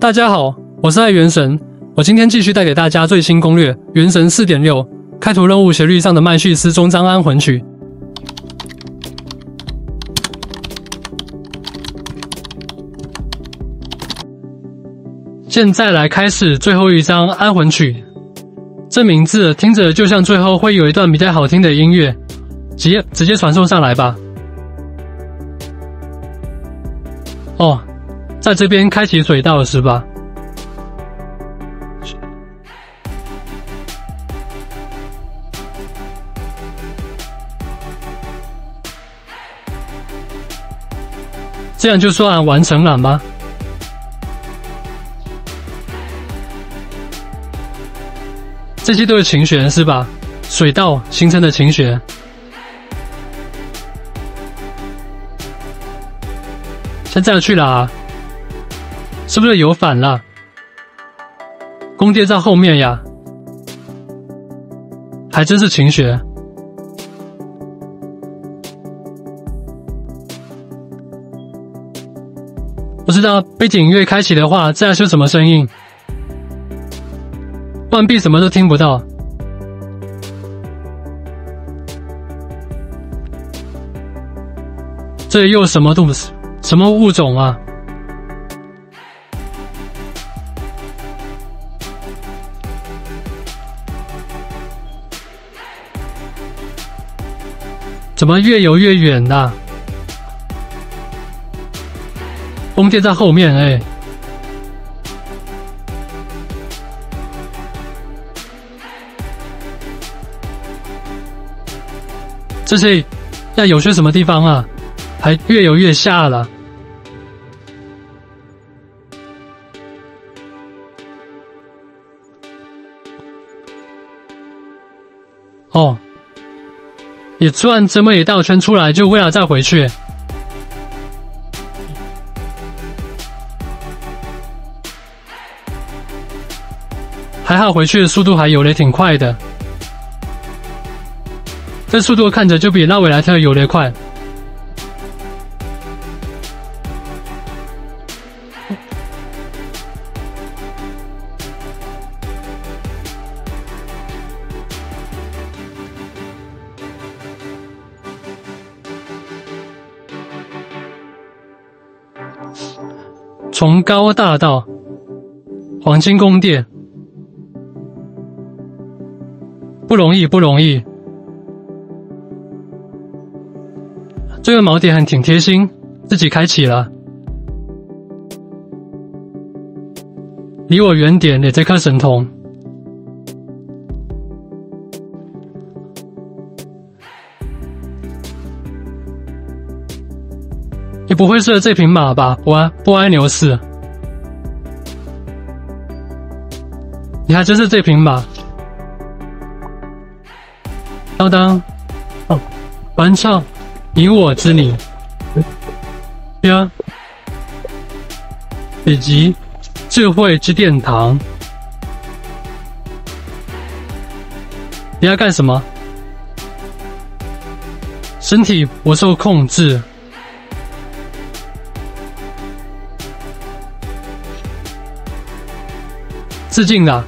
大家好，我是爱元神，我今天继续带给大家最新攻略《元神四点六》开图任务斜率上的麦序斯终章安魂曲。现在来开始最后一章安魂曲，这名字听着就像最后会有一段比较好听的音乐，直接直接传送上来吧。哦，在这边开启水道是吧？这样就算完成了吗？这些都是琴弦是吧？水道形成的琴弦，现在要去哪？是不是有反了？宫殿在后面呀，还真是勤学。不知道背景音乐开启的话，这样是什么声音？断臂什么都听不到，这又什么动物？什么物种啊？怎么越游越远呢？宫殿在后面哎。这是要游去什么地方啊？还越游越下了。哦，也转这么一道圈出来，就为了再回去。还好回去的速度还有的挺快的。这速度看着就比拉维莱特游的快。崇高大到，黄金宫殿，不容易，不容易。这个锚点还挺贴心，自己开启了。离我远点，你在看神童。不会是这匹马吧？不安不安牛士，你还真是这匹马。当当，哦，完唱。你我之灵，呀，以及智慧之殿堂，你要干什么？身体不受控制，致敬的。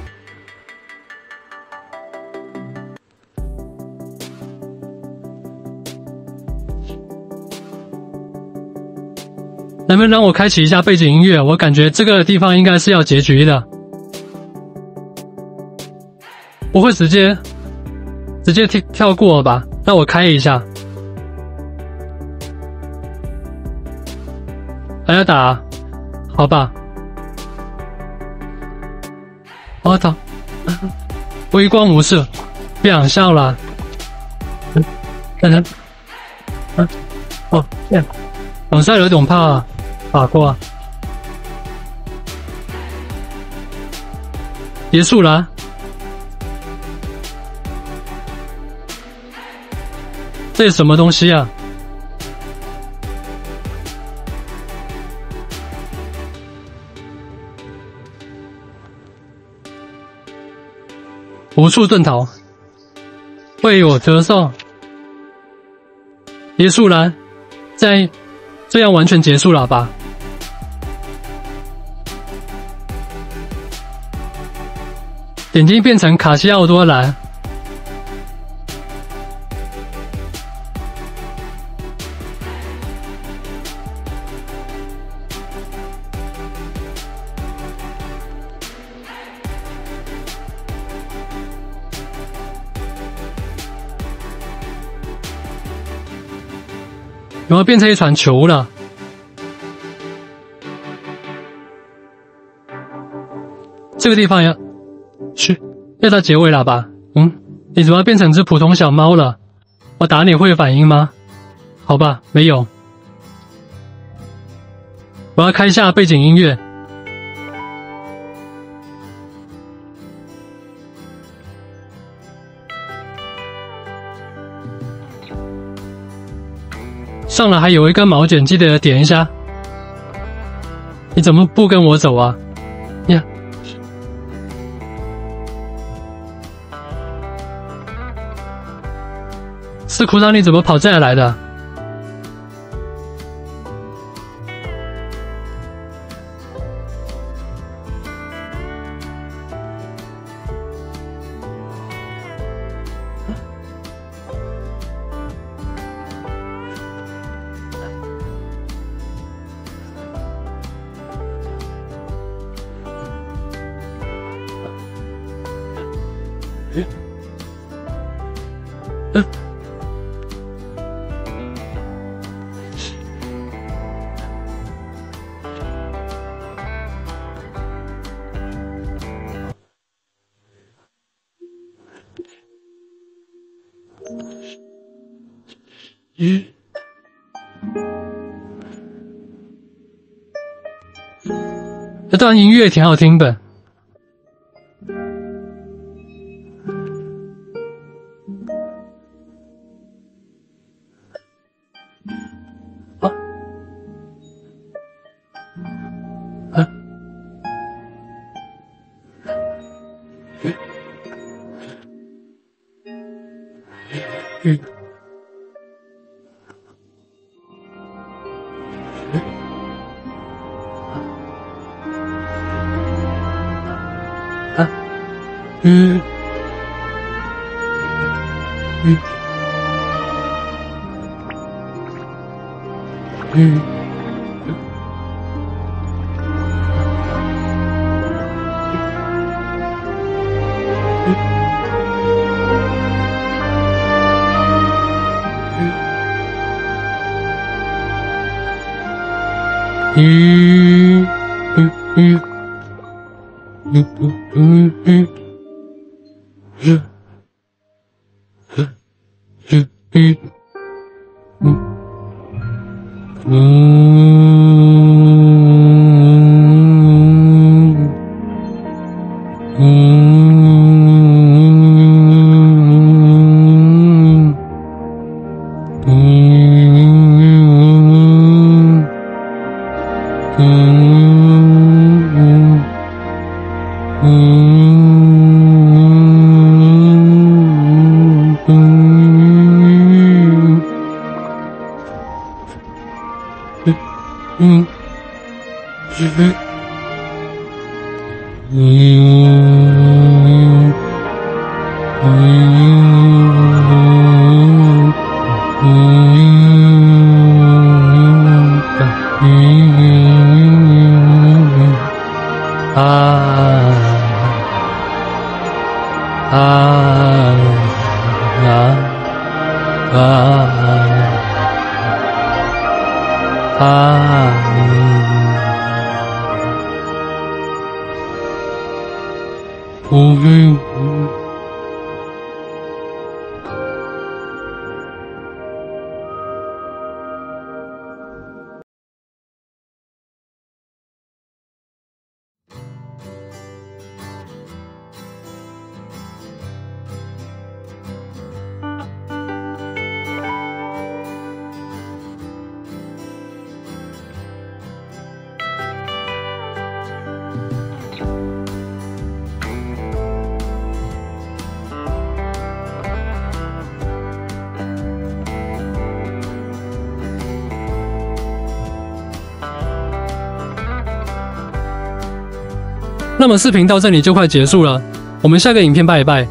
能不能让我开启一下背景音乐？我感觉这个地方应该是要结局的，不会直接直接跳跳过吧？让我开一下，还要打？好吧。我操！微光无色，不想笑了。等等，嗯，哦，这样，等下有点怕。打过，结束了。这是什么东西呀？无处遁逃，为我折寿。结束了，在这样完全结束了吧？点击变成卡西奥多兰。有没有变成一团球了？这个地方要去要到结尾了吧？嗯，你怎么变成只普通小猫了？我打你会有反应吗？好吧，没有。我要开一下背景音乐。上来还有一根毛卷，记得点一下。你怎么不跟我走啊？呀，四裤裆，你怎么跑这儿来的？嗯，这段音乐挺好听的。嗯，嗯，嗯，嗯，嗯，Mm-hmm. うん。houve 那么视频到这里就快结束了，我们下个影片拜一拜。